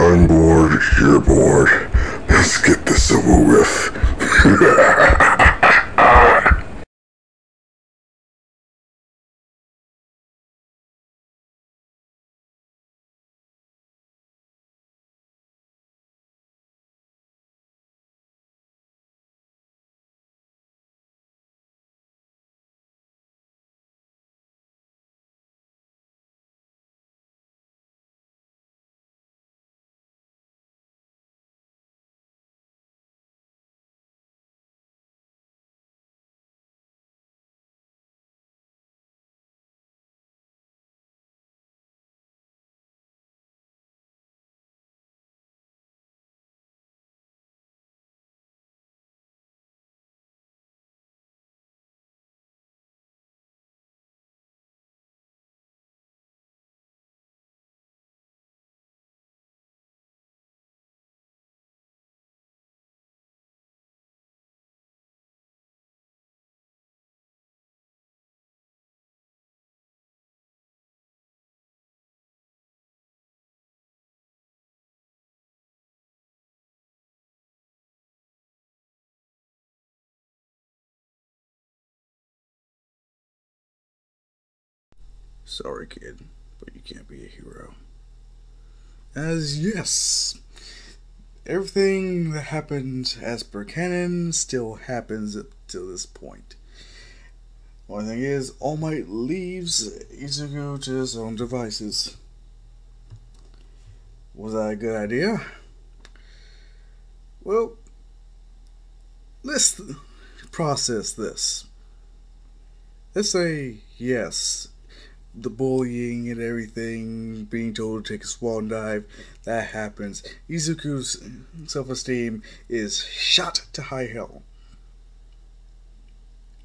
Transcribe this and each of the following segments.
I'm bored, you're bored. Let's get this over with. Sorry, kid, but you can't be a hero. As yes, everything that happened as per canon still happens up to this point. Only thing is, All Might leaves Izuku to his own devices. Was that a good idea? Well, let's process this. Let's say yes, the bullying and everything, being told to take a swan dive, that happens. Izuku's self esteem is shot to high hell.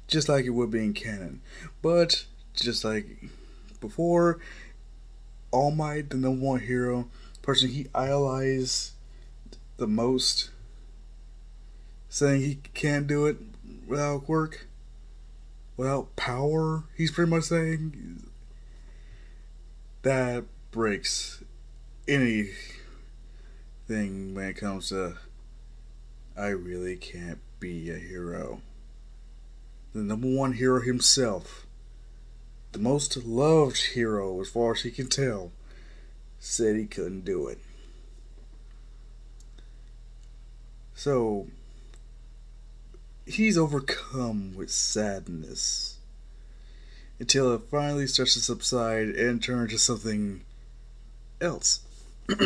Just like it would be in canon. But, just like before, All Might, the number one hero, person he idolized the most, saying he can't do it without work, without power, he's pretty much saying that breaks anything when it comes to I really can't be a hero. The number one hero himself, the most loved hero as far as he can tell, said he couldn't do it. So, he's overcome with sadness until it finally starts to subside and turn to something else.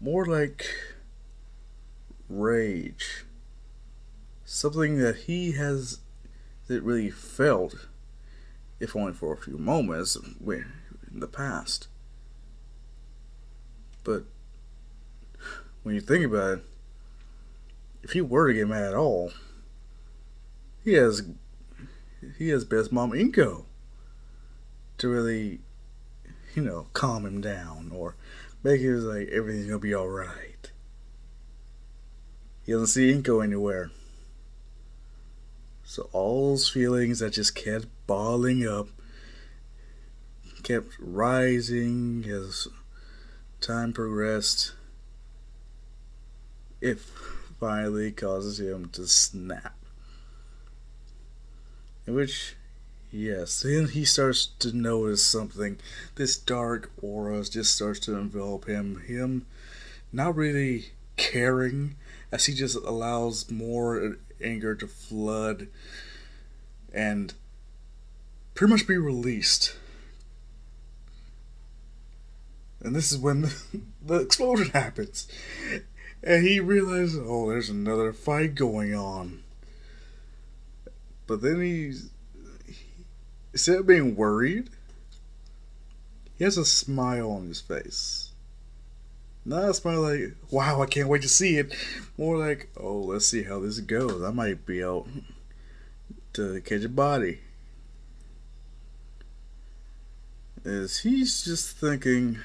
More like rage. Something that he has that really felt, if only for a few moments, in the past. But when you think about it, if he were to get mad at all, he has he has best mom Inko to really, you know, calm him down or make it like everything's gonna be alright. He doesn't see Inko anywhere. So all those feelings that just kept bottling up, kept rising as time progressed, it finally causes him to snap. In which, yes, then he starts to notice something. This dark aura just starts to envelop him. Him not really caring as he just allows more anger to flood and pretty much be released. And this is when the, the explosion happens. And he realizes, oh, there's another fight going on. But then he's instead of being worried, he has a smile on his face. Not a smile like, wow, I can't wait to see it. More like, oh, let's see how this goes. I might be able to catch a body. Is he's just thinking,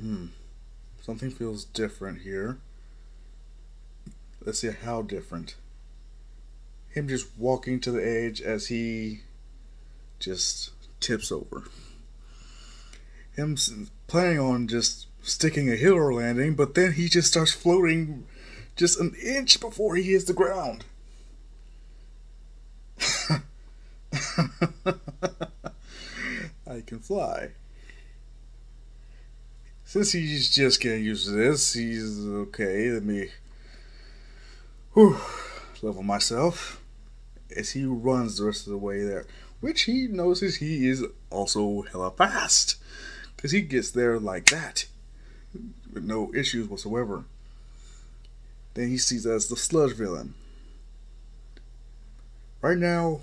hmm, something feels different here. Let's see how different him just walking to the edge as he just tips over. him planning on just sticking a hero landing, but then he just starts floating just an inch before he hits the ground. I can fly. Since he's just getting used to this, he's okay. Let me whew, level myself as he runs the rest of the way there. Which he notices he is also hella fast. Because he gets there like that. With no issues whatsoever. Then he sees us the sludge villain. Right now,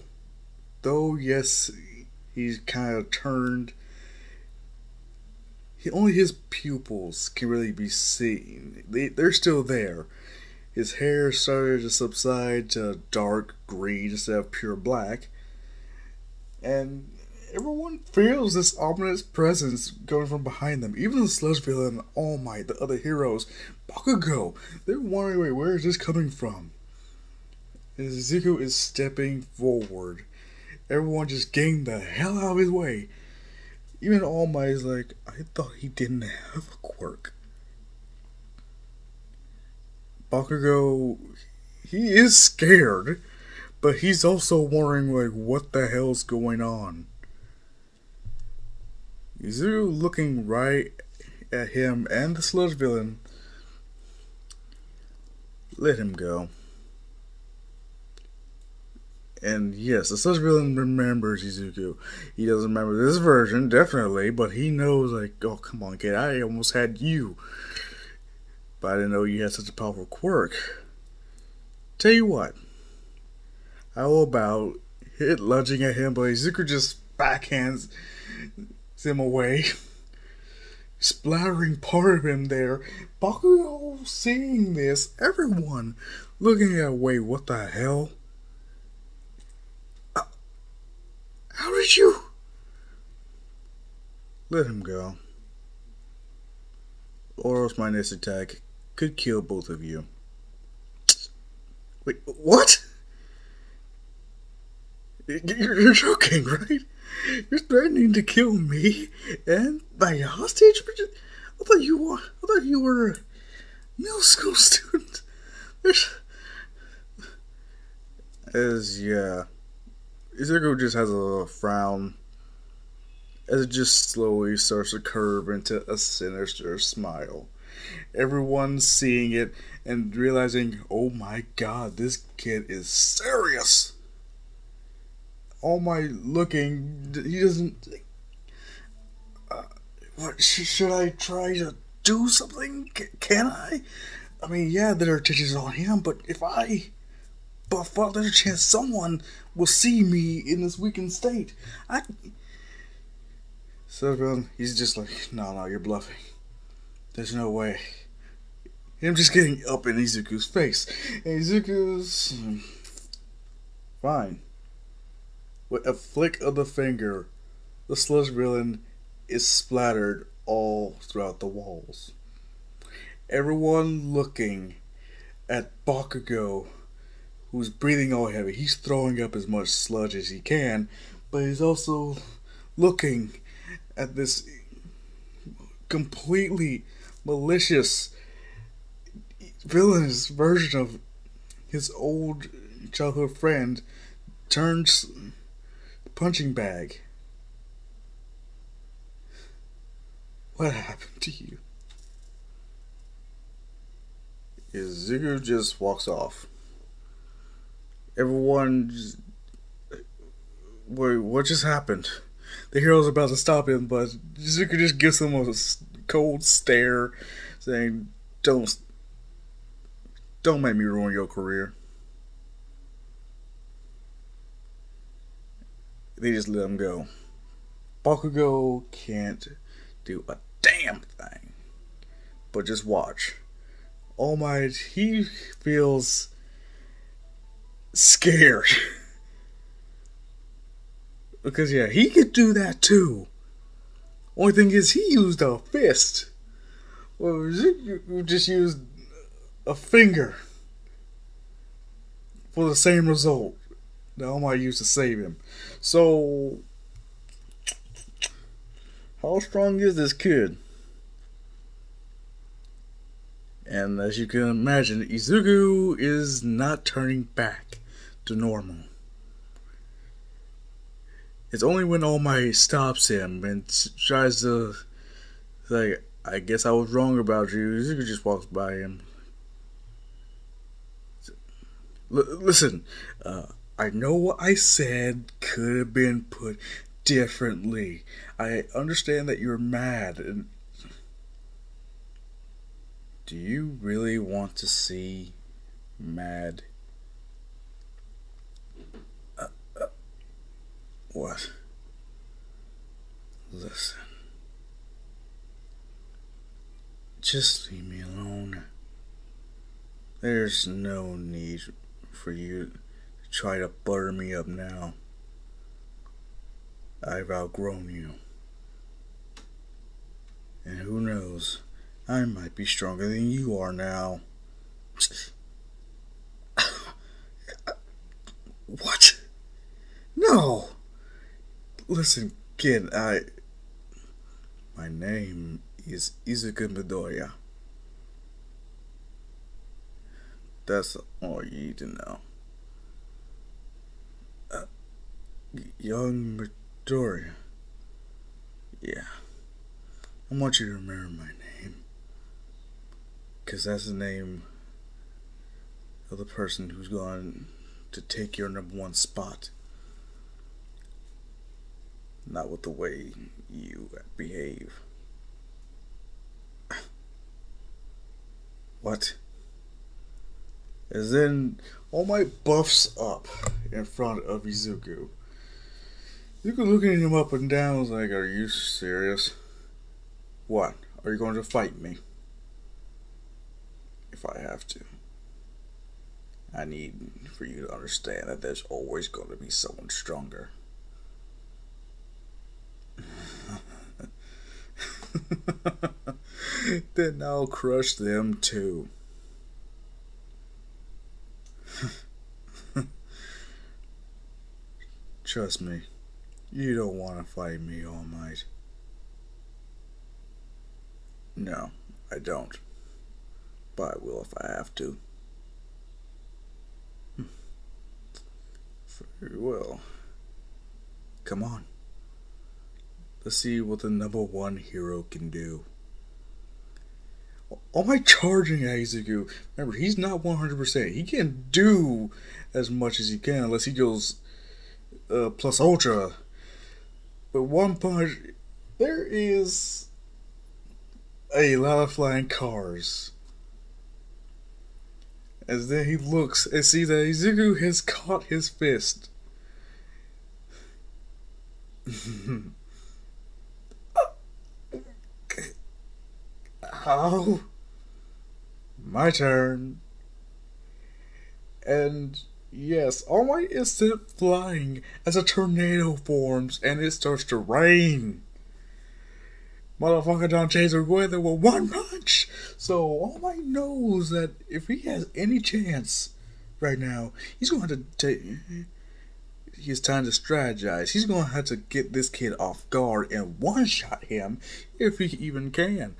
though, yes, he's kind of turned. He, only his pupils can really be seen. They, they're still there. His hair started to subside to dark green instead of pure black. And everyone feels this ominous presence going from behind them. Even the sludge villain, All Might, the other heroes, Bakugo, they're wondering, wait, where is this coming from? And Izuku is stepping forward. Everyone just getting the hell out of his way. Even All Might is like, I thought he didn't have a quirk. Bakugo, he is scared, but he's also wondering, like, what the hell's going on? Izuku looking right at him and the sludge villain. Let him go. And yes, the sludge villain remembers Izuku. He doesn't remember this version, definitely, but he knows, like, oh, come on, kid, I almost had you. But I didn't know you had such a powerful quirk. Tell you what, how about hit lunging at him, but Izuku just backhands him away, splattering part of him there. Bakugo seeing this, everyone looking at, wait, what the hell? Uh, How did you? Let him go. Or else my next attack could kill both of you. Wait, what? You're joking, right? You're threatening to kill me and my hostage? I thought you were. I thought you were a middle school student. There's, as yeah, Izuku just has a little frown as it just slowly starts to curve into a sinister smile. Everyone's seeing it and realizing, oh my god, this kid is serious. All Might looking, he doesn't. Uh, what sh- should I try to do something? C- can I? I mean, yeah, there are attention's on him, but if I buff up, there's a chance someone will see me in this weakened state. I. So he's just like, no, no, you're bluffing. There's no way. Him just getting up in Izuku's face. And Izuku's. hmm, Fine. With a flick of the finger, the sludge villain is splattered all throughout the walls. Everyone looking at Bakugo, who's breathing all heavy. He's throwing up as much sludge as he can, but he's also looking at this completely malicious villainous version of his old childhood friend turns punching bag. What happened to you? Izuku just walks off. Everyone. Just, wait, what just happened? The hero's about to stop him, but Izuku just gives him a cold stare, saying, "Don't, don't make me ruin your career." They just let him go. Bakugo can't do a damn thing, but just watch. Oh All Might, he feels scared. because, yeah, he could do that too. Only thing is, he used a fist. Well, Izuku just used a finger for the same result that Might used to save him. So, How strong is this kid? And as you can imagine, Izuku is not turning back to normal. It's only when All Might stops him and tries to like, I guess I was wrong about you. Izuku just walks by him. L- listen, uh, I know what I said could have been put differently. I understand that you're mad and do you really want to see mad? Uh, uh, what? Listen. Just leave me alone. There's no need for you to try to butter me up now. I've outgrown you. And who knows? I might be stronger than you are now. what? No. Listen, kid, I. My name is Izuku Midoriya. That's all you need to know. Uh, young Midoriya. Yeah. I want you to remember my name. Because that's the name of the person who's going to take your number one spot. Not with the way you behave. What? As then All Might buffs up in front of Izuku. Izuku looking at him up and down like, Are you serious? What? Are you going to fight me? if I have to. I need for you to understand that there's always going to be someone stronger. then I'll crush them too. Trust me, you don't want to fight me, All Might. No, I don't but I will if I have to. Hmm. Very well. Come on. Let's see what the number one hero can do. All Might charging Izuku, remember, he's not 100%. He can't do as much as he can unless he goes uh, plus ultra. But one punch, there is a lot of flying cars. As then he looks and sees that Izuku has caught his fist. How? My turn. And yes, All Might is sent flying as a tornado forms and it starts to rain. Motherfucker don't change the weather with one punch. So All Might knows that if he has any chance right now, he's going to take his time to strategize. He's going to have to get this kid off guard and one shot him if he even can.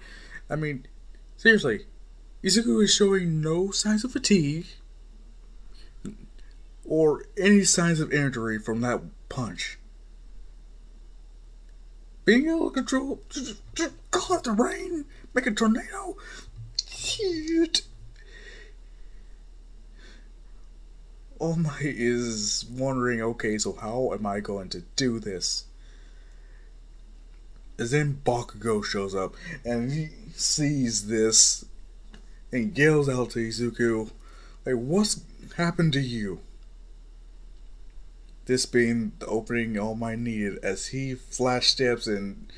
I mean, seriously, Izuku is showing no signs of fatigue or any signs of injury from that punch being able to control, just, just call it the rain, make a tornado. Shit. All Might is wondering, okay, so how am I going to do this? As then Bakugo shows up and he sees this and yells out to Izuku, like, what's happened to you? This being the opening All Might needed as he flash steps and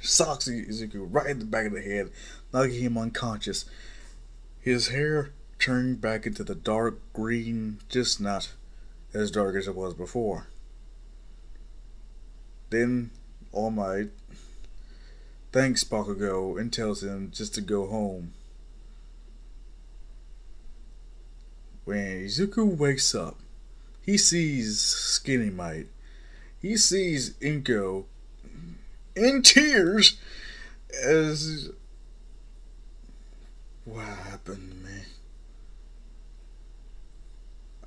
socks Izuku right in the back of the head, knocking him unconscious. His hair turned back into the dark green, just not as dark as it was before. Then All Might thanks Bakugo and tells him just to go home. When Izuku wakes up, he sees Skinny Might. He sees Inko in tears as what happened to me.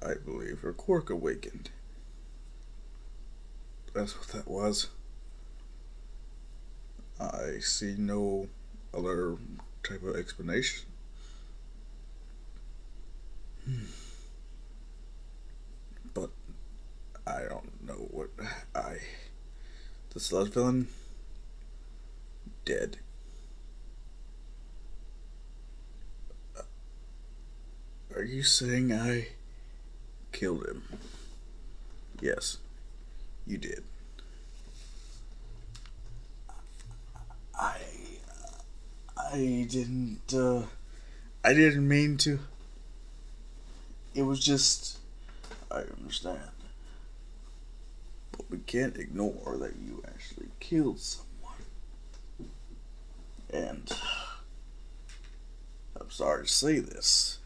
I believe her quirk awakened. That's what that was. I see no other type of explanation. Hmm. But I don't know what I. The sludge villain dead. Are you saying I killed him? Yes, you did. I I didn't uh I didn't mean to. It was just I understand. But we can't ignore that you actually killed someone. And I'm sorry to say this,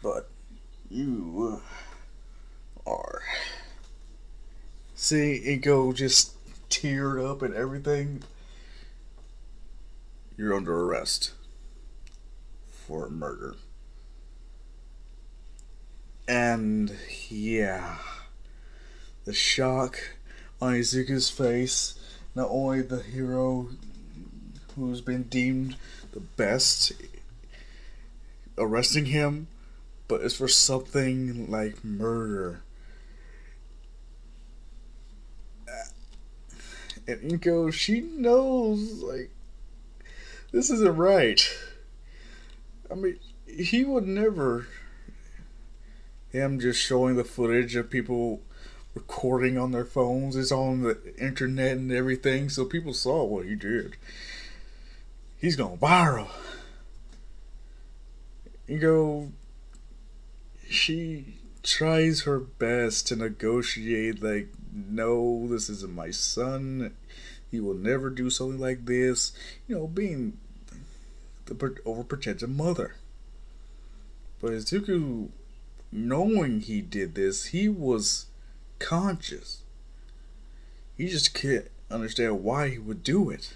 but you are. See, Inko just teared up and everything. You're under arrest for murder. And yeah, the shock on Izuku's face, not only the hero who's been deemed the best arresting him, but it's for something like murder. Uh, and Inko, she knows, like, this isn't right. I mean, he would never. Him just showing the footage of people recording on their phones is on the internet and everything, so people saw what he did. He's going viral. You go. She tries her best to negotiate, like, no, this isn't my son. He will never do something like this. You know, being the overprotective mother. But Izuku, knowing he did this, he was conscious. He just can't understand why he would do it.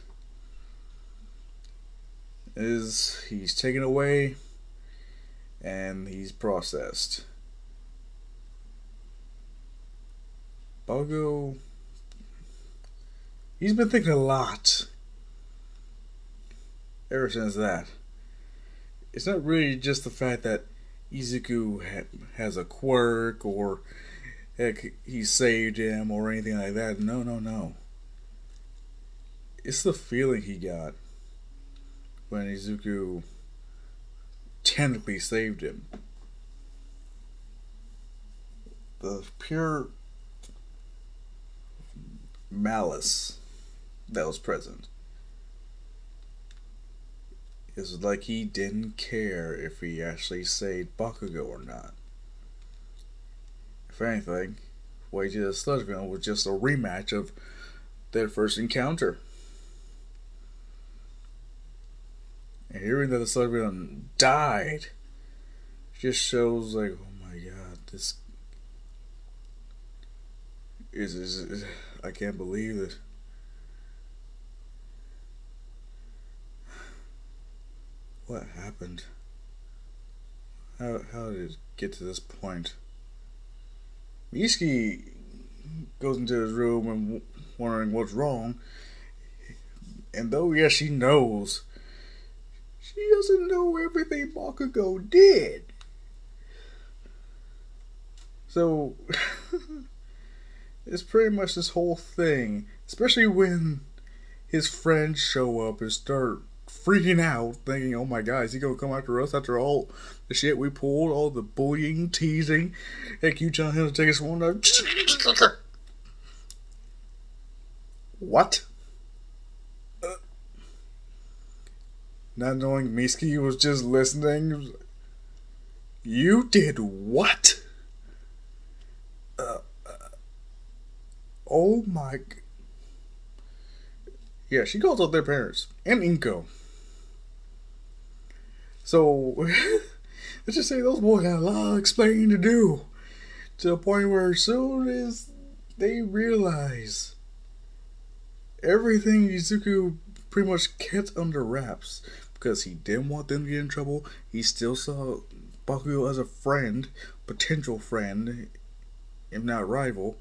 Is he's taken away and he's processed. Bakugo, he's been thinking a lot ever since that. It's not really just the fact that Izuku ha- has a quirk or heck, he saved him or anything like that. No, no, no. It's the feeling he got when Izuku technically saved him. The pure malice that was present. It's like he didn't care if he actually saved Bakugo or not. If anything, what he did to was just a rematch of their first encounter. And hearing that the Sludgevillain died just shows like, oh my god, this is, is, is I can't believe it. What happened? How, how did it get to this point? Mitsuki goes into his room and wondering what's wrong. And though, yes, she knows, she doesn't know everything Bakugo did. So, it's pretty much this whole thing, especially when his friends show up and start freaking out, thinking, "Oh my God, is he gonna come after us after all the shit we pulled, all the bullying, teasing? Heck, you telling him to take us one day." what? Uh, not knowing Mitsuki was just listening. You did what? Uh, uh, oh my. Yeah, she calls out their parents and Inko. So let's just say those boys got a lot of explaining to do. To the point where as soon as they realize everything Izuku pretty much kept under wraps because he didn't want them to get in trouble. He still saw Bakugo as a friend, potential friend, if not rival.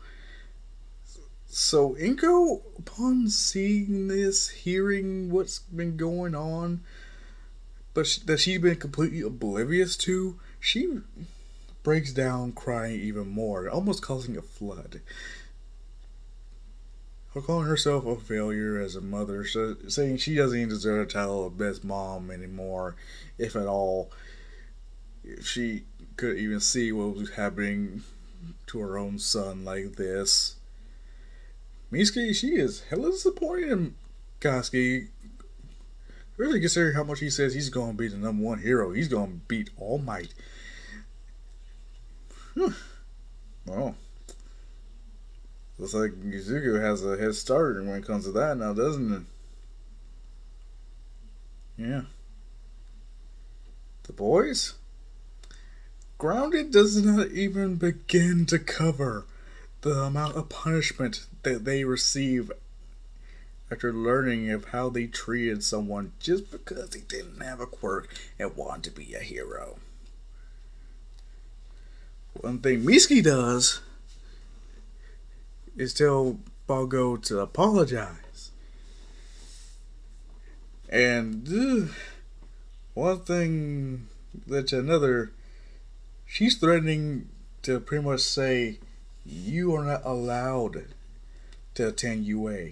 So Inko, upon seeing this, hearing what's been going on, but sh- that she's been completely oblivious to, she breaks down crying even more, almost causing a flood. For calling herself a failure as a mother, so saying she doesn't even deserve the title of best mom anymore, if at all. If she could even see what was happening to her own son like this. Mitsuki, she is hella disappointed in Katsuki. Really considering how much he says he's going to be the number one hero. He's going to beat All Might. Well, looks like Izuku has a head start when it comes to that now, doesn't it? Yeah. The boys? Grounded does not even begin to cover the amount of punishment that they receive after learning of how they treated someone just because he didn't have a quirk and wanted to be a hero. One thing Mitsuki does is tell Bakugo to apologize. And uh, one thing that's another, she's threatening to pretty much say, you are not allowed to attend UA.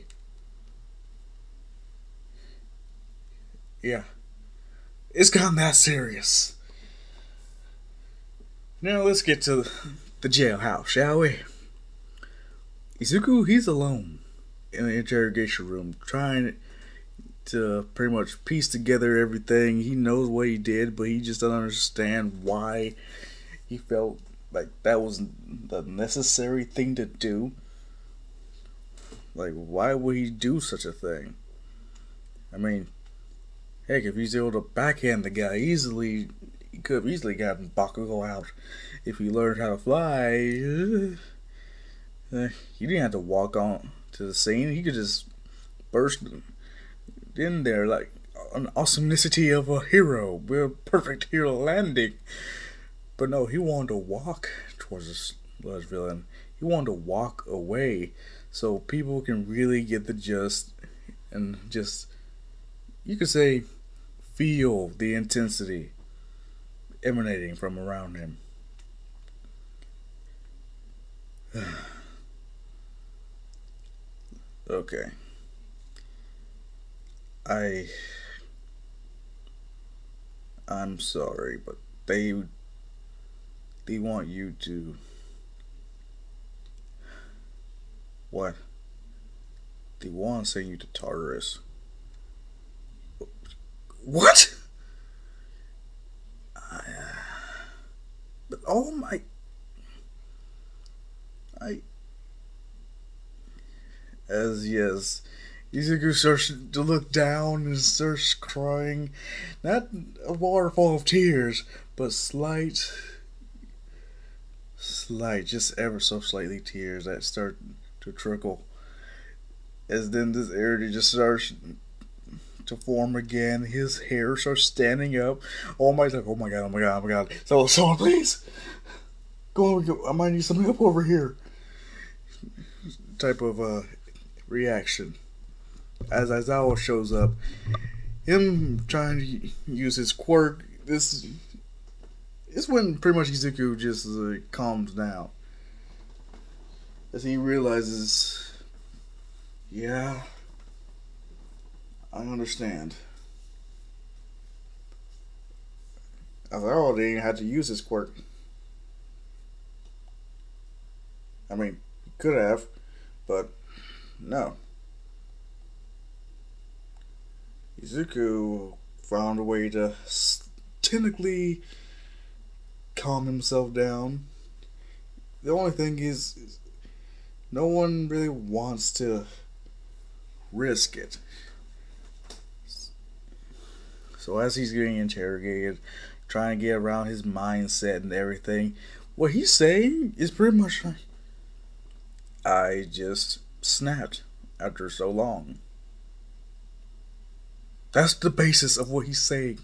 Yeah. It's gotten that serious. Now let's get to the jailhouse, shall we? Izuku, he's alone in the interrogation room, trying to pretty much piece together everything. He knows what he did, but he just doesn't understand why he felt like that was the necessary thing to do. Like, why would he do such a thing? I mean, heck, if he's able to backhand the guy easily, he could have easily gotten Bakugo out. If he learned how to fly, he didn't have to walk on to the scene. He could just burst in there like an awesomenessity of a hero with a perfect hero landing. But no, he wanted to walk towards this villain. He wanted to walk away so people can really get the gist and just, you could say, feel the intensity emanating from around him. okay. I I'm sorry, but they they want you to what? They want to send you to Tartarus. What? Uh, but oh my I as yes Izuku starts to look down and starts crying. Not a waterfall of tears, but slight, slight, just ever so slightly tears that start to trickle. As then this area just starts to form again. His hair starts standing up. Oh my like, oh my god, oh my god, oh my god. So someone please go on, I might need some help over here. Type of uh reaction as Aizawa shows up, him trying to use his quirk, this is when pretty much Izuku just uh, calms down. As he realizes, yeah, I understand. Aizawa didn't have to use his quirk. I mean, could have, but no. Izuku found a way to technically calm himself down. The only thing is, is no one really wants to risk it. So as he's getting interrogated, trying to get around his mindset and everything, what he's saying is pretty much like, I just snapped after so long. That's the basis of what he's saying.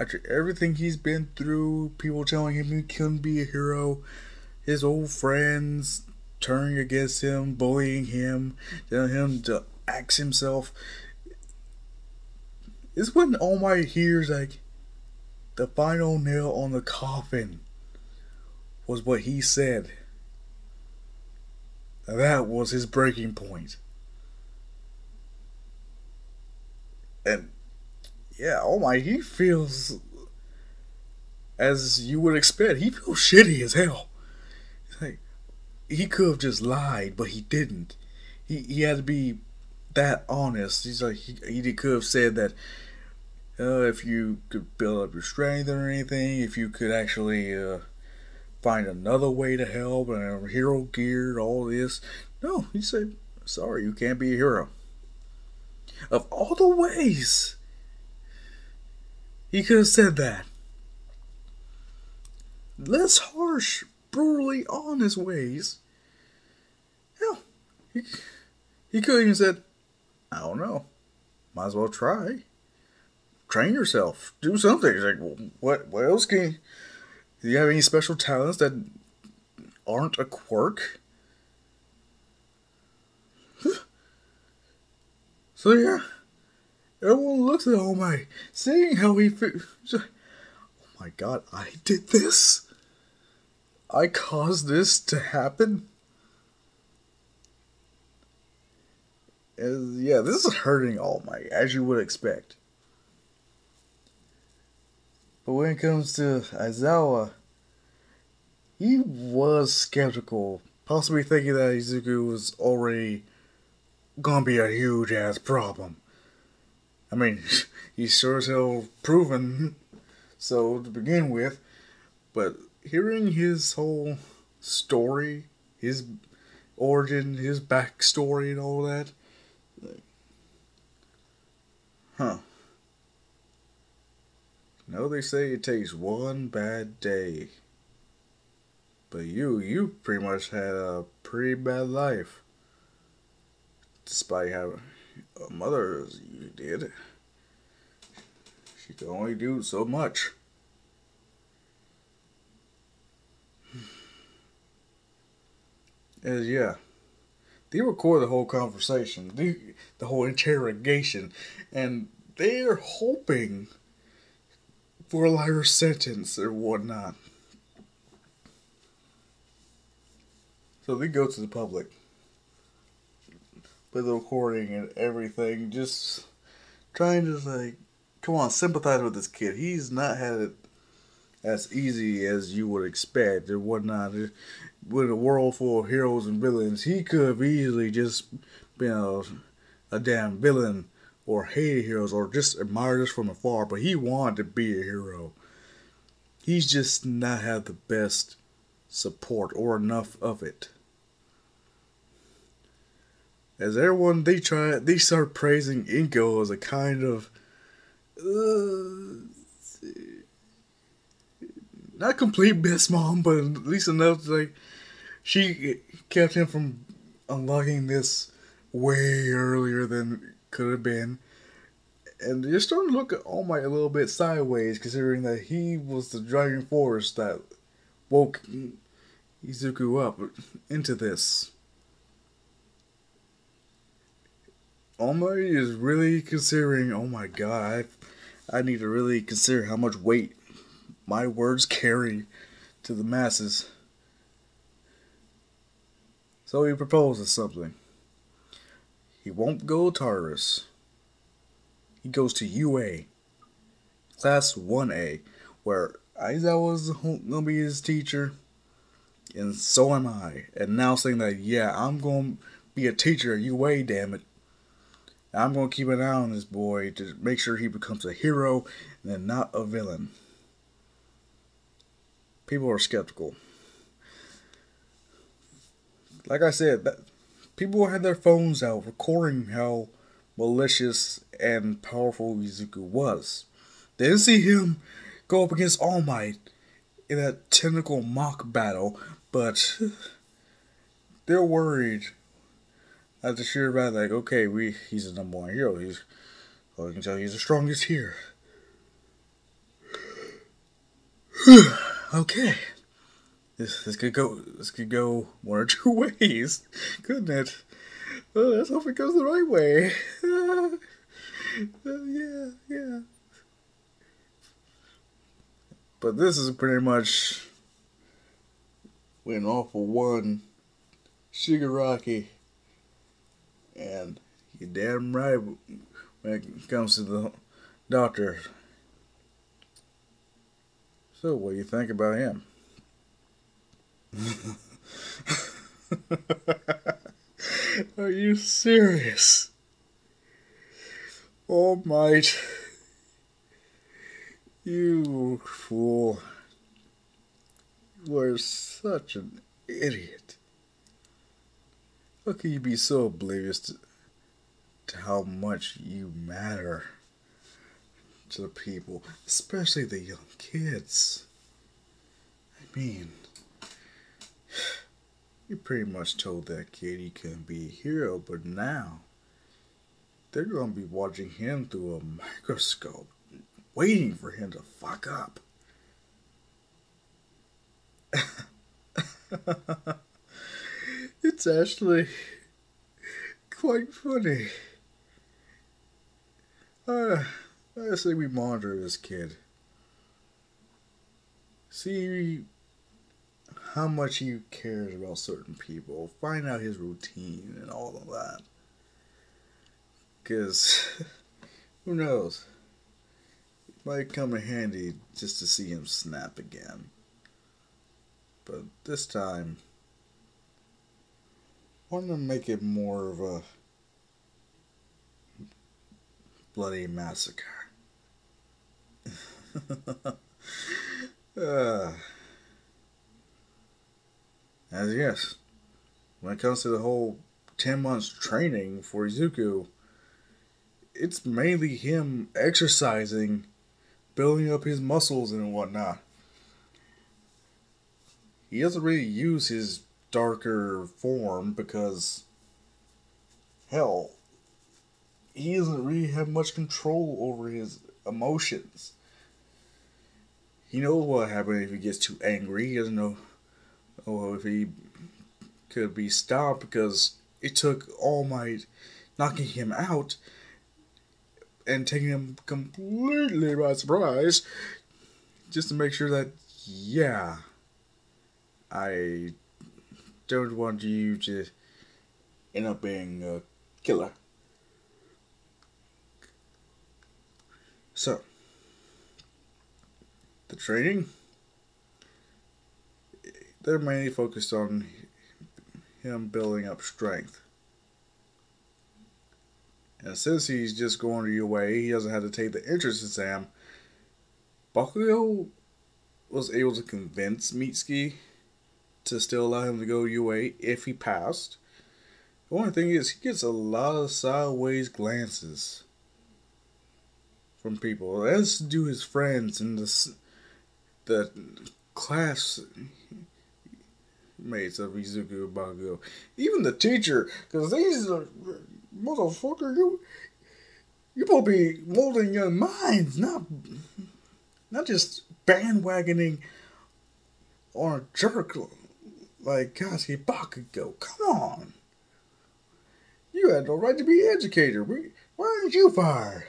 After everything he's been through, people telling him he couldn't be a hero, his old friends turning against him, bullying him, telling him to axe himself. It's when All Might hears like the final nail on the coffin was what he said. That was his breaking point. And yeah, oh my, he feels as you would expect. He feels shitty as hell. Like he could have just lied, but he didn't. He he had to be that honest. He's like he, he could have said that uh, if you could build up your strength or anything, if you could actually uh, find another way to help and hero gear, all this. No, he said, sorry, you can't be a hero. Of all the ways he could have said that. Less harsh, brutally honest ways. Hell, he, he could have even said, I don't know. Might as well try. Train yourself. Do something. He's like, well, what, what else can you... Do you have any special talents that aren't a quirk? so yeah, everyone looks at my, seeing how he, feels. oh my god, I did this. I caused this to happen. Yeah, this is hurting All Might, as you would expect. But when it comes to Aizawa, he was skeptical, possibly thinking that Izuku was already gonna be a huge ass problem. I mean, he's sure as hell proven so to begin with, but hearing his whole story, his origin, his backstory, and all that, huh. No, they say it takes one bad day. But you, you pretty much had a pretty bad life. Despite having a mother as you did. She could only do so much. As yeah. They record the whole conversation, the, the whole interrogation, and they're hoping for a lighter sentence or whatnot. So they go to the public with the recording and everything, just trying to like, come on, sympathize with this kid. He's not had it as easy as you would expect or whatnot. With a world full of heroes and villains, he could have easily just been a, a damn villain or hated heroes or just admired us from afar, but he wanted to be a hero. He's just not had the best support or enough of it. As everyone they try they start praising Inko as a kind of uh, not complete best mom, but at least enough to, like she kept him from unlocking this way earlier than could have been. And you're starting to look at All Might a little bit sideways, considering that he was the driving force that woke Izuku up into this. Might is really considering, oh my god, I, I need to really consider how much weight my words carry to the masses. So he proposes something. He won't go Tartarus. He goes to UA, Class 1A, where Aizawa was gonna be his teacher, and so am I. And now saying that, yeah, I'm gonna be a teacher at UA, damn it. I'm gonna keep an eye on this boy to make sure he becomes a hero and not a villain. People are skeptical. Like I said, that people had their phones out recording how malicious and powerful Izuku was. They didn't see him go up against All Might in that tentacle mock battle, but they're worried After sure about like, okay, we he's the number one hero. He's well, I can tell he's the strongest here. okay. This this could go this could go one or two ways, couldn't it? Oh, let's hope it goes the right way. uh, yeah, yeah. But this is pretty much went off for one Shigaraki. And you're damn right when it comes to the doctor. So, what do you think about him? Are you serious? Oh mate. You fool. You are such an idiot. How can you be so oblivious to, to how much you matter to the people, especially the young kids? I mean, you pretty much told that kid he couldn't be a hero, but now they're going to be watching him through a microscope, waiting for him to fuck up. it's actually quite funny. Uh, I say we monitor this kid. See how much he cares about certain people. Find out his routine and all of that. Because, who knows? It might come in handy just to see him snap again. But this time, I want to make it more of a bloody massacre. uh, as yes, when it comes to the whole 10 months training for Izuku, it's mainly him exercising, building up his muscles and whatnot. He doesn't really use his darker form because, hell, he doesn't really have much control over his emotions. He knows what happens if he gets too angry. He doesn't know oh, if he could be stopped because it took All Might knocking him out and taking him completely by surprise just to make sure that, yeah, I don't want you to end up being a killer. So, the training, they're mainly focused on him building up strength. And since he's just going to way, he doesn't have to take the entrance exam. Bakugo was able to convince Mitsuki to still allow him to go UA if he passed. The only thing is, he gets a lot of sideways glances from people. That's do his friends and the, the class mates of Izuku Bakugo. Even the teacher, because these are motherfucker, you you to be molding your minds, not not just bandwagoning on a jerk like Katsuki Bakugo. Come on. You had no right to be educator. We, why aren't you fired?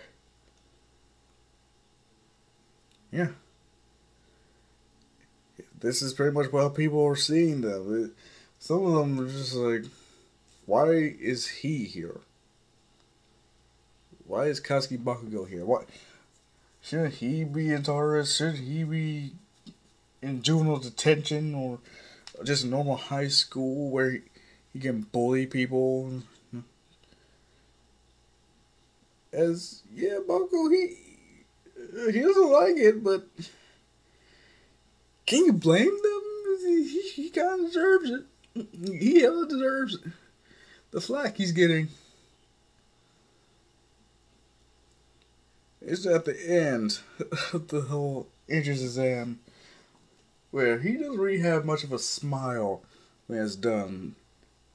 Yeah. This is pretty much what people are seeing them. Some of them are just like, why is he here? Why is Katsuki Bakugo here? What shouldn't he be in Tartarus? Should he be in juvenile detention or just normal high school where he, he can bully people? As yeah, Bakugo he he doesn't like it, but can you blame them? He, he kind of deserves it. He hella deserves it. The flack he's getting. It's at the end of the whole entrance exam where he doesn't really have much of a smile when it's done.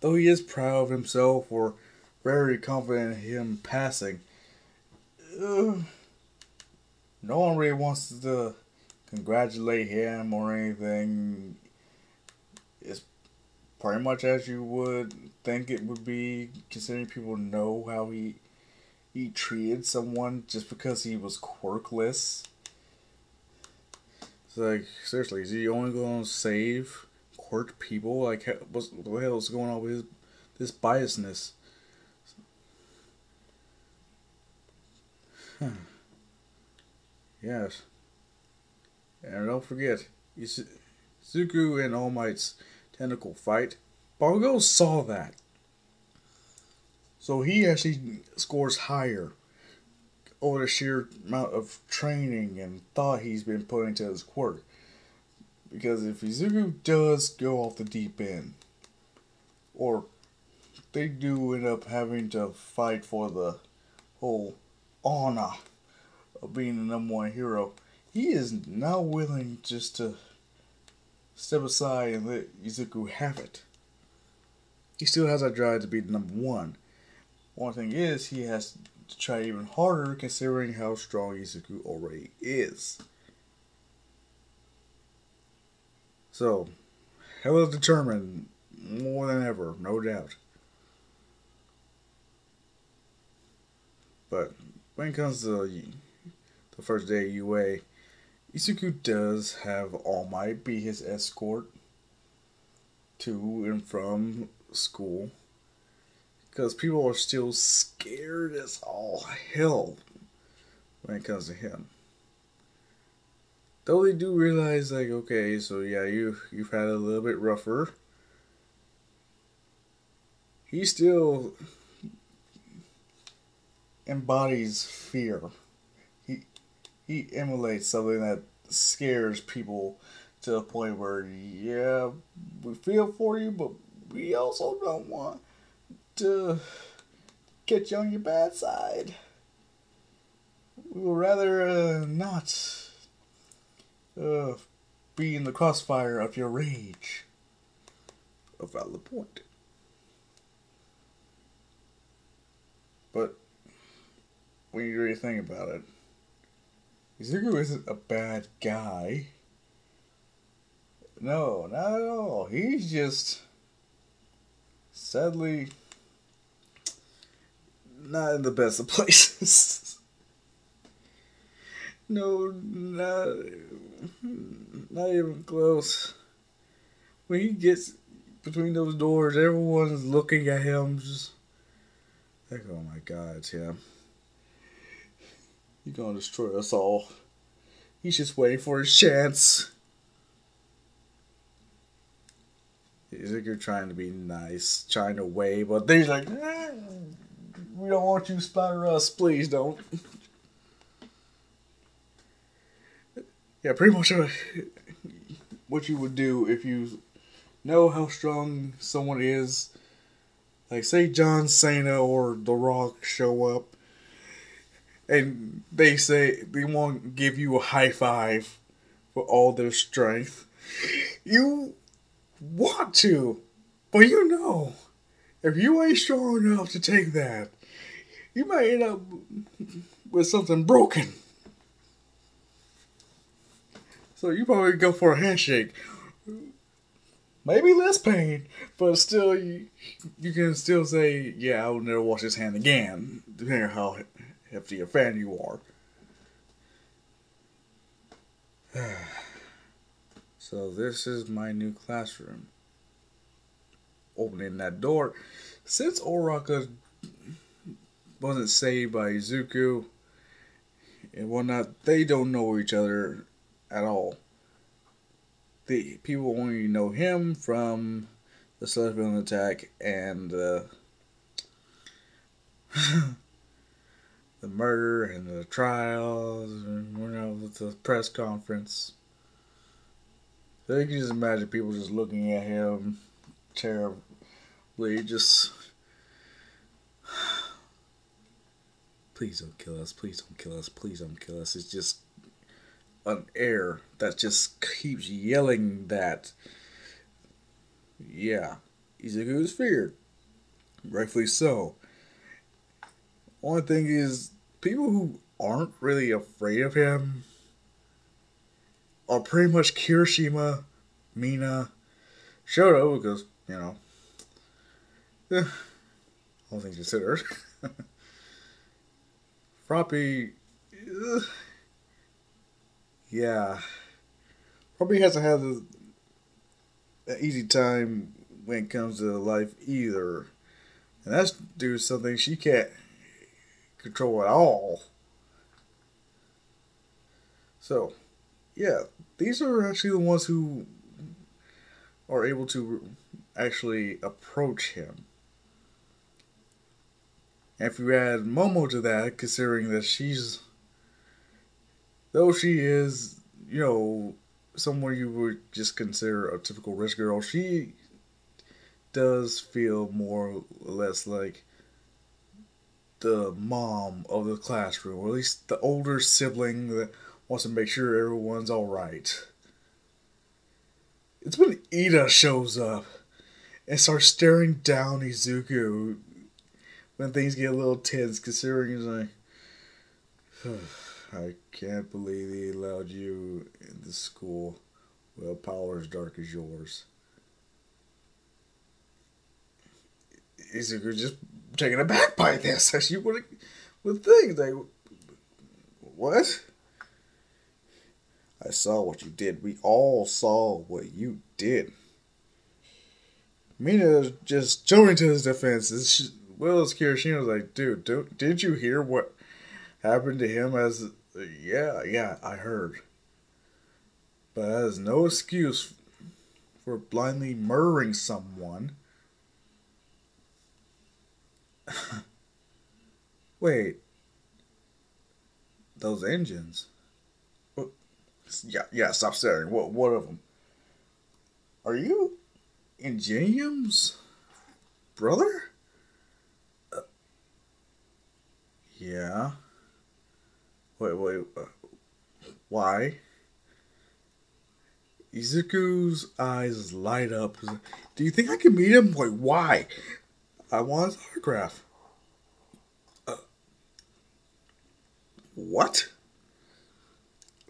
Though he is proud of himself or very confident in him passing. Uh, no one really wants to congratulate him or anything. It's pretty much as you would think it would be, considering people know how he he treated someone just because he was quirkless. Like seriously, is he only going to save quirk people? Like, what's, what the hell is going on with his this biasness? Yes. And don't forget, Izuku and All Might's tentacle fight. Bakugo saw that. So he actually scores higher over the sheer amount of training and thought he's been put into his quirk. Because if Izuku does go off the deep end, or they do end up having to fight for the whole honor of being the number one hero, he is not willing just to step aside and let Izuku have it. He still has that drive to be the number one. One thing is, he has to try even harder considering how strong Izuku already is. So, hell is determined more than ever, no doubt. But when it comes to the first day of UA, Izuku does have All Might be his escort to and from school. Because people are still scared as all hell when it comes to him. Though they do realize, like, okay, so yeah, you you've had a little bit rougher. He still embodies fear. He he emulates something that scares people to the point where yeah, we feel for you, but we also don't want to get you on your bad side. We would rather uh, not uh, be in the crossfire of your rage. A valid point. But when you really think about it, Izuku isn't a bad guy. No, not at all. He's just sadly not in the best of places. no, not not even close. When he gets between those doors, everyone's looking at him just like, oh my god, it's him. He's gonna destroy us all. He's just waiting for his chance. He's like you're trying to be nice, trying to wave, but they're like, eh, we don't want you to splatter us, please don't. yeah, pretty much uh, what you would do if you know how strong someone is. Like, say John Cena or The Rock show up, and they say they want to give you a high five for all their strength. You want to, but you know, if you ain't strong enough to take that, you might end up with something broken. So you probably go for a handshake. Maybe less pain, but still, you, you can still say, yeah, I will never wash his hand again, depending on how hefty a fan you are. So this is my new classroom. Opening that door. Since Uraraka wasn't saved by Izuku and whatnot, they don't know each other at all. The people only know him from the Celestial attack and uh, the murder and the trials and know the press conference. So you can just imagine people just looking at him terribly, just. Please don't kill us. Please don't kill us. Please don't kill us. It's just an air that just keeps yelling that. Yeah, Izuku is feared. Rightfully so. One thing is, people who aren't really afraid of him are pretty much Kirishima, Mina, Shoto, because, you know, eh, all things considered. Eh, yeah, probably hasn't had an easy time when it comes to life either. And that's due to something she can't control at all. So, yeah, these are actually the ones who are able to actually approach him. And if you add Momo to that, considering that she's, though she is, you know, someone you would just consider a typical rich girl, she does feel more or less like the mom of the classroom, or at least the older sibling that wants to make sure everyone's alright. It's when Ida shows up and starts staring down Izuku when things get a little tense, considering he's like, I can't believe he allowed you in the school a power as dark as yours. Izuku just taken aback by this, as you would would think. Like, what? I saw what you did. We all saw what you did. Mina just jumping to his defense. Will's Kirishima was like, dude, don't, did you hear what happened to him? As yeah, yeah, I heard. But that is no excuse for blindly murdering someone. Wait. Those engines. Yeah, yeah, stop staring. What what of them? Are you Ingenium's brother? Uh, yeah. Wait, wait. Uh, why? Izuku's eyes light up. Do you think I can meet him? Like, why? I want his autograph. Uh, what?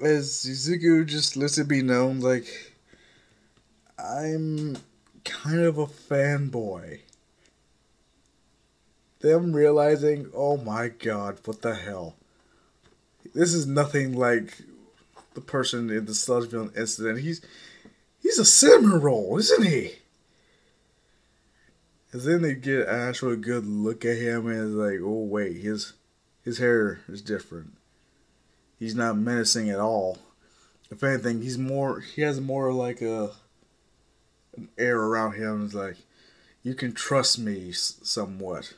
As Izuku just lets it be known, like, I'm kind of a fanboy. Them realizing, oh my god, what the hell? This is nothing like the person in the sludge villain incident. He's he's a cinnamon roll, isn't he? And then they get an actual good look at him and it's like, oh wait, his his hair is different. He's not menacing at all. If anything, he's more he has more like a an air around him. It's like you can trust me somewhat.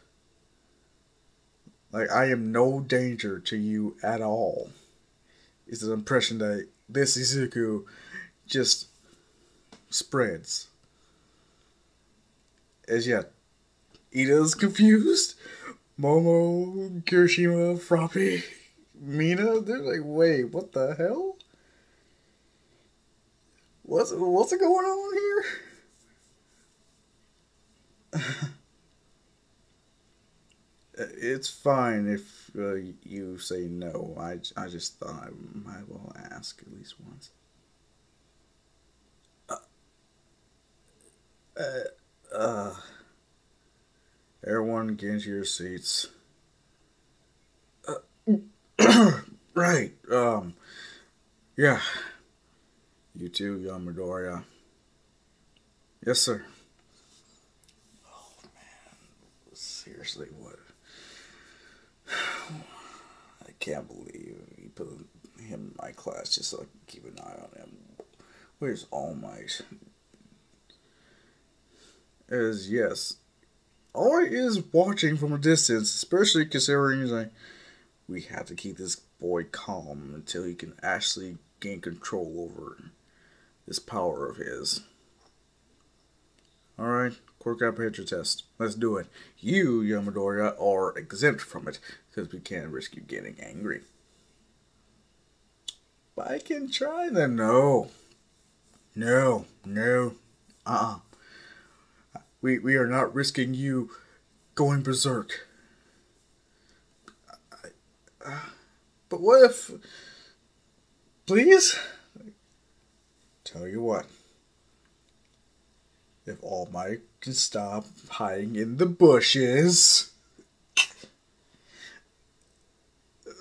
Like I am no danger to you at all. It's an impression that this Izuku just spreads. As yet, Ida's confused. Momo, Kirishima, Froppy, Mina, they're like, wait, what the hell? What's what's going on here? it's fine if uh, you say no. I, I just thought I might well ask at least once. Uh, uh, uh, everyone get into your seats. Uh, right, um, yeah. You too, young Midoriya. Yes, sir. Oh, man. Seriously, what? I can't believe he put him in my class just so I can keep an eye on him. Where's All Might? As yes, All Might is watching from a distance, especially considering like, we have to keep this boy calm until he can actually gain control over this power of his. Alright, quirk apprehension test. Let's do it. You, young Midoriya, are exempt from it, because we can't risk you getting angry. But I can try then. No. No. No. Uh-uh. We, we are not risking you going berserk. but what if. Please? Tell you what. If All Might can stop hiding in the bushes.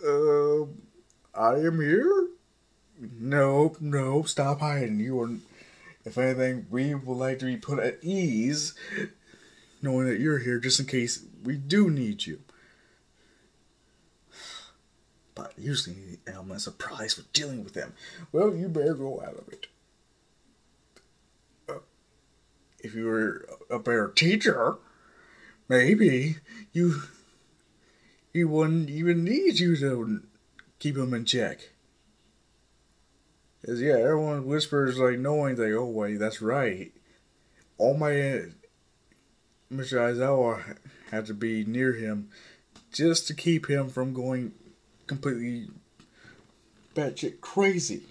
Uh, I am here? Nope, nope, stop hiding. You are. If anything, we would like to be put at ease knowing that you're here just in case we do need you. But usually elements a prize for dealing with them. Well, you better go out of it. Uh, if you were a better teacher, maybe you he wouldn't even need you to keep him in check. Cause yeah, everyone whispers like knowing like, oh wait, that's right. All my Mr. Aizawa had to be near him just to keep him from going completely batshit crazy.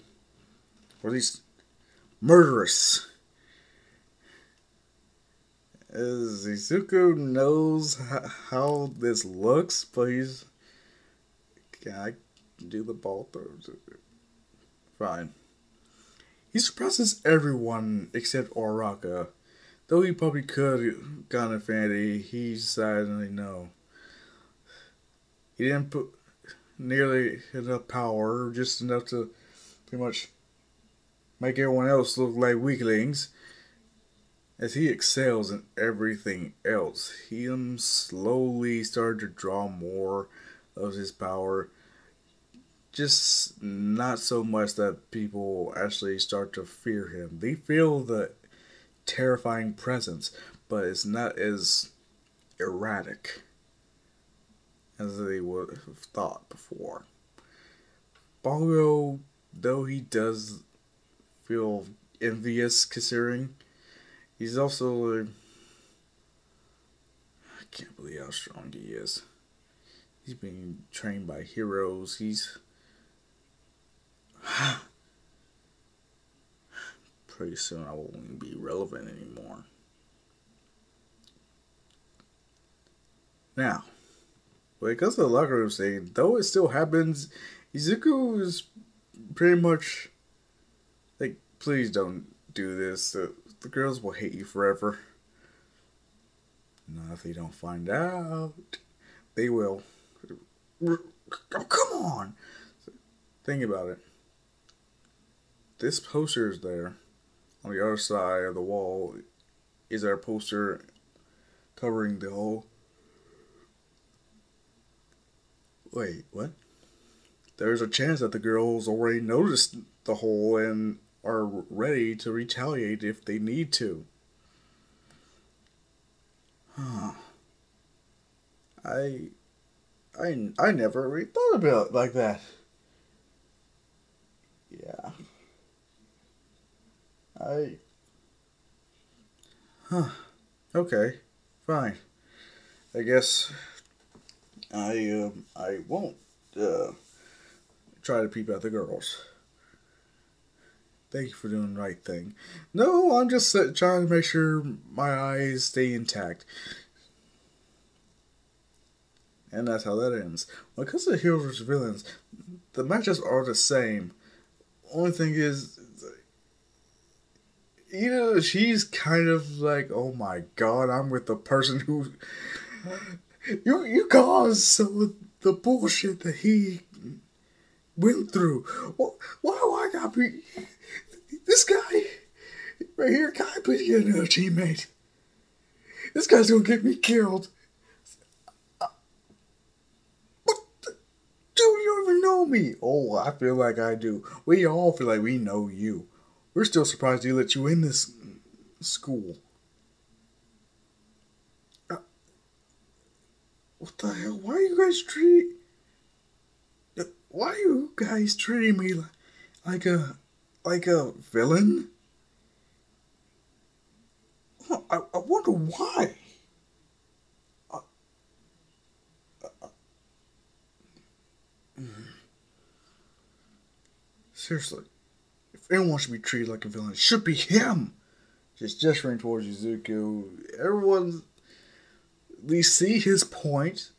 Or at least murderous. As Izuku knows how this looks, but he's. Can I do the ball throws? Fine. He surpasses everyone except Uraraka. Though he probably could have gone Infinity, he decided no. He didn't put nearly enough power, just enough to pretty much make everyone else look like weaklings. As he excels in everything else, he um, slowly started to draw more of his power. Just not so much that people actually start to fear him. They feel the terrifying presence, but it's not as erratic as they would have thought before. Bakugo, though he does feel envious considering, he's also. I can't believe how strong he is. He's being trained by heroes. He's. Pretty soon I won't be relevant anymore. Now, when it comes to the locker room scene, though it still happens, Izuku is pretty much like, please don't do this. The, girls will hate you forever. Not if they don't find out. They will. Oh, come on! Think about it. This poster is there. On the other side of the wall is our poster covering the whole Wait, what? There's a chance that the girls already noticed the hole and are ready to retaliate if they need to. I, I, I never really thought about it like that. Yeah. I. Huh. Okay. Fine. I guess I um, I won't uh, try to peep at the girls. Thank you for doing the right thing. No, I'm just uh, trying to make sure my eyes stay intact. And that's how that ends. When it comes to heroes versus villains, the matches are the same. Only thing is, you know, she's kind of like, oh my god, I'm with the person who you you caused some of the bullshit that he went through. Why why I gotta be this guy right here can't be a teammate. This guy's gonna get me killed. What? The, dude, you don't even know me. Oh, I feel like I do. We all feel like we know you. We're still surprised he let you in this school. Uh, what the hell? Why are you guys treat? Why are you guys treating me like, like a like a villain? I, I wonder why. Uh, uh, Seriously, if anyone should be treated like a villain, it should be him. Just gesturing towards Izuku. Everyone's we see his point.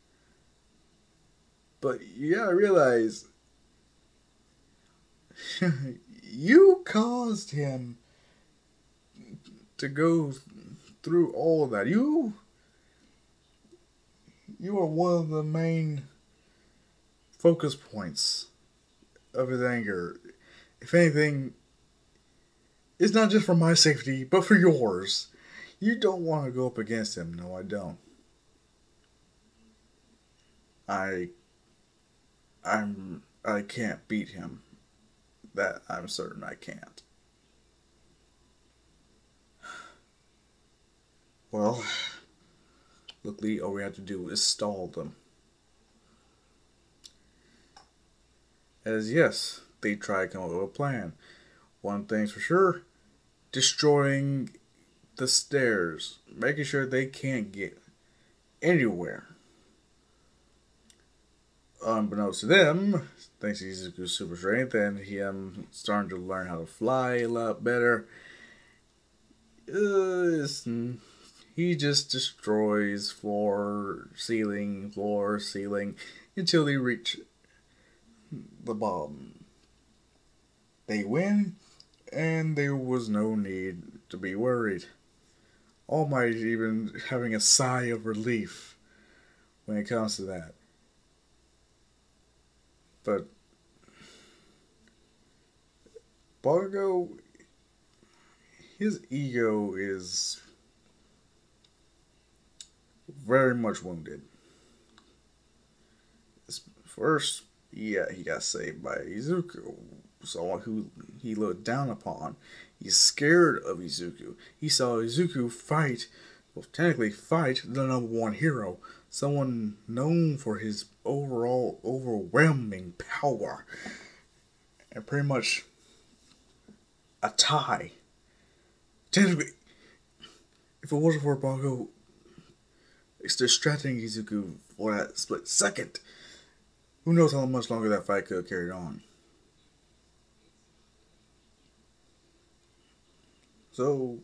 But you gotta realize you caused him to go through all of that. You you are one of the main focus points of his anger. If anything, it's not just for my safety, but for yours. You don't want to go up against him. No, I don't. I I'm I can't beat him. That I'm certain I can't. Well, luckily all we have to do is stall them. As yes, they try to come up with a plan. One thing's for sure, destroying the stairs, making sure they can't get anywhere unbeknownst to them, thanks to Izuku's super strength and he him starting to learn how to fly a lot better, uh, he just destroys floor, ceiling, floor, ceiling until they reach the bottom. They win, and there was no need to be worried. All Might even having a sigh of relief when it comes to that. But Bakugo, his ego is very much wounded. First, yeah, he got saved by Izuku, someone who he looked down upon. He's scared of Izuku. He saw Izuku fight, technically fight the number one hero, someone known for his overall overwhelming power and pretty much a tie. Technically, if it wasn't for Bakugo it's distracting Izuku for that split second, who knows how much longer that fight could have carried on. So,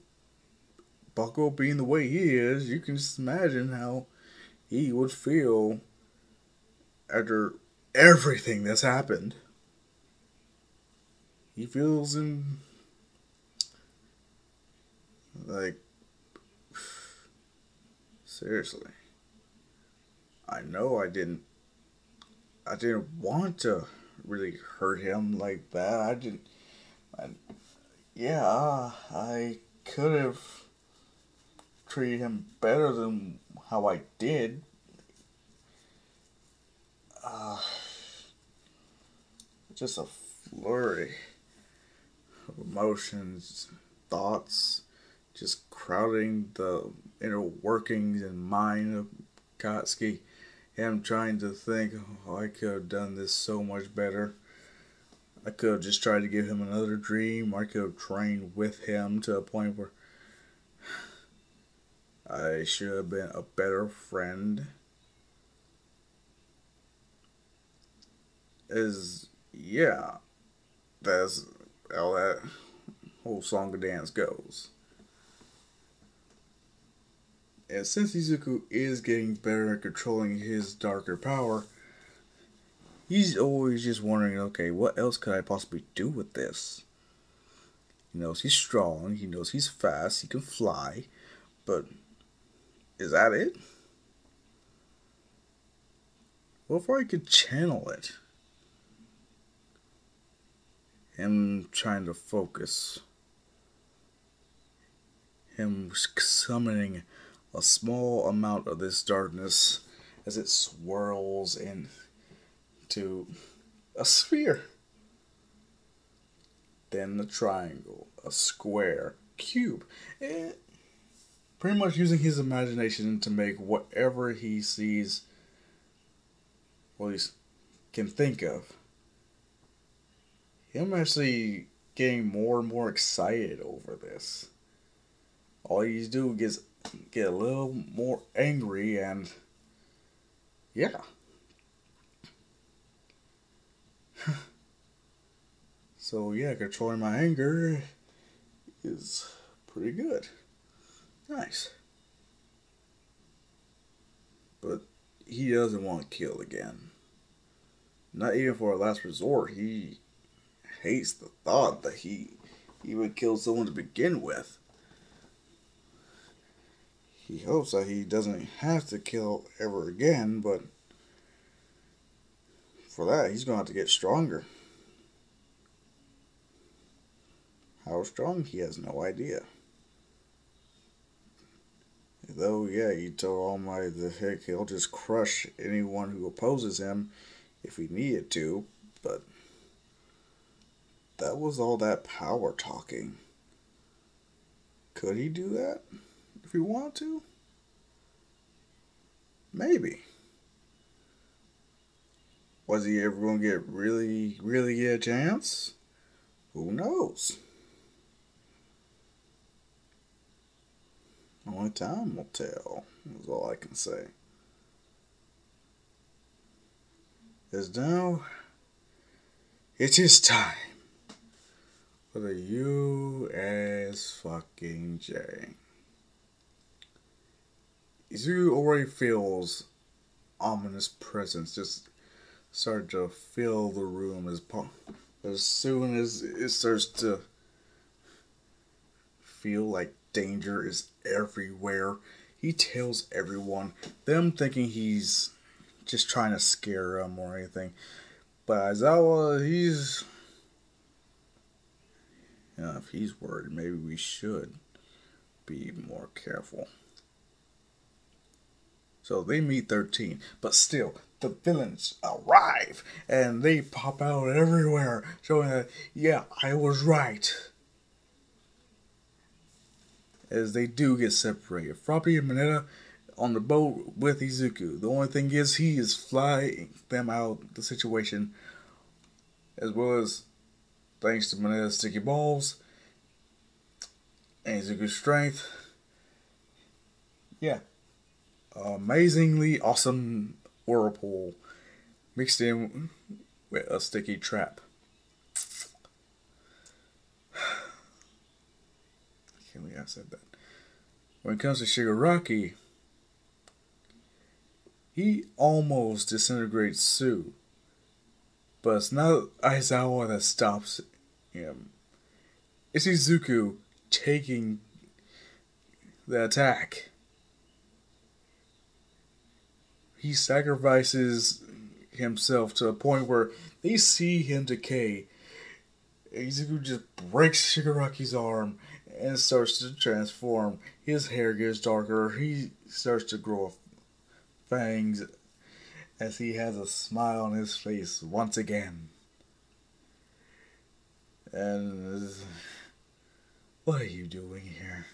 Bakugo being the way he is, you can just imagine how he would feel after everything that's happened. He feels in like seriously. I know I didn't I didn't want to really hurt him like that. I didn't I, yeah, I could have treated him better than how I did. Uh, just a flurry of emotions, thoughts, just crowding the inner workings and mind of Katsuki. Him trying to think, oh, I could have done this so much better. I could have just tried to give him another dream. I could have trained with him to a point where I should have been a better friend. Is yeah, that's how that whole song and dance goes. And since Izuku is getting better at controlling his darker power, he's always just wondering, okay, what else could I possibly do with this? He knows he's strong, he knows he's fast, he can fly, but is that it? What if I could channel it? Him trying to focus. Him summoning a small amount of this darkness as it swirls into a sphere. Then the triangle, a square, cube. And pretty much using his imagination to make whatever he sees, well, he can think of. Him actually getting more and more excited over this. All he's do is get a little more angry and yeah. so yeah, controlling my anger is pretty good. Nice. But he doesn't want to kill again. Not even for a last resort. He hates the thought that he even killed someone to begin with. He hopes that he doesn't have to kill ever again, but for that, he's going to have to get stronger. How strong, he has no idea. Though, yeah, he told All Might the heck he'll just crush anyone who opposes him if he needed to, but that was all that power talking. Could he do that if he wanted to? Maybe. Was he ever going to get really, really get a chance? Who knows? Only time will tell, is all I can say. As now, it is time for the U.S. fucking J. Izuku already feels ominous presence just start to fill the room as as soon as it starts to feel like danger is everywhere. He tells everyone, them thinking he's just trying to scare them or anything. But Aizawa, he's. Yeah, if he's worried, maybe we should be more careful. So they meet 13, but still, the villains arrive and they pop out everywhere, showing that, yeah, I was right as they do get separated. Froppy and Mineta on the boat with Izuku. The only thing is he is flying them out the situation as well as thanks to Mineta's sticky balls and Izuku's strength. Yeah. Amazingly awesome whirlpool mixed in with a sticky trap. can't believe I said that. When it comes to Shigaraki, he almost disintegrates Tsu, But it's not Aizawa that stops him. It's Izuku taking the attack. He sacrifices himself to a point where they see him decay. Izuku just breaks Shigaraki's arm and starts to transform. His hair gets darker. He starts to grow fangs as he has a smile on his face once again. And what are you doing here?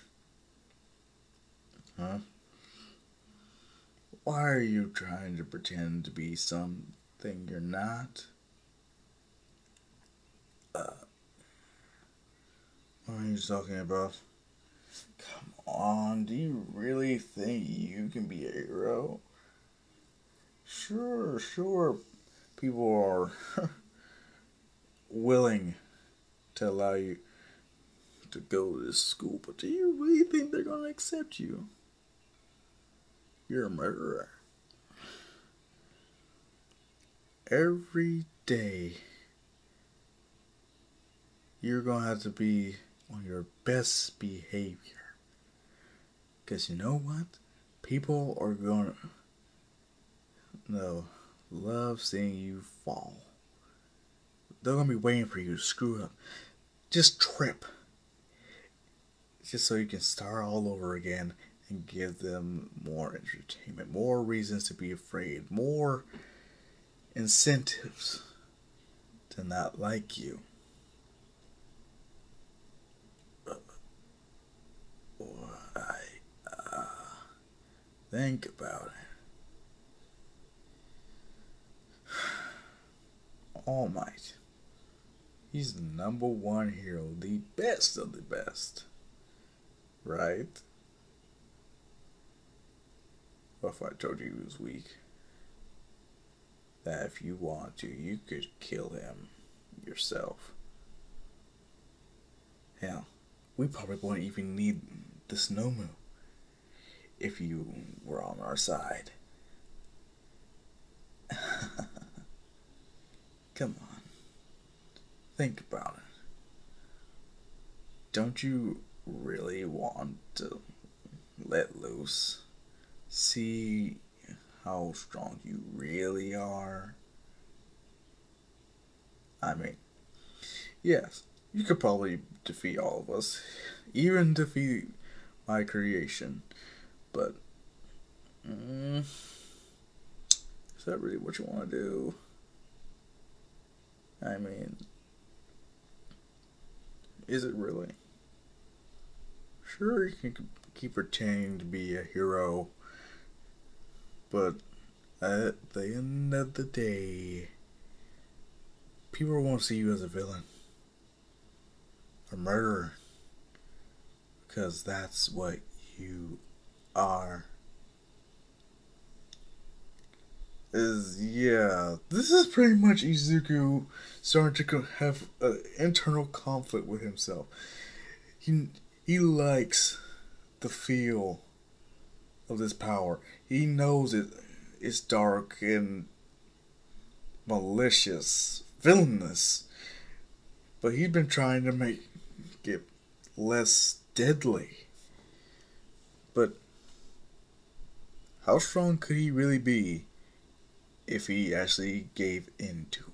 Huh? Why are you trying to pretend to be something you're not? Uh, what are you talking about? Come on, do you really think you can be a hero? Sure, sure, people are willing to allow you to go to school, but do you really think they're going to accept you? You're a murderer. Every day, you're going to have to be on your best behavior. Because you know what? People are going to no, love seeing you fall. They're going to be waiting for you to screw up. Just trip. Just so you can start all over again and give them more entertainment, more reasons to be afraid, more incentives to not like you. Uh, think about it. All Might. He's the number one hero, the best of the best. Right? What if I told you he was weak? That if you want to, you could kill him yourself. Hell, we probably wouldn't even need the Nomu if you were on our side. Come on. Think about it. Don't you really want to let loose? See how strong you really are? I mean, yes, you could probably defeat all of us, even defeat my creation, but. Mm, is that really what you want to do? I mean, is it really? Sure, you can keep pretending to be a hero, but at the end of the day, people won't see you as a villain, a murderer, because that's what you are. Is yeah, this is pretty much Izuku starting to have an internal conflict with himself. He he likes the feel of this power. He knows it it's dark and malicious, villainous. But he's been trying to make it less deadly. But how strong could he really be if he actually gave in to